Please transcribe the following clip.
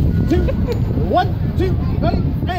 two, one, two, three, and.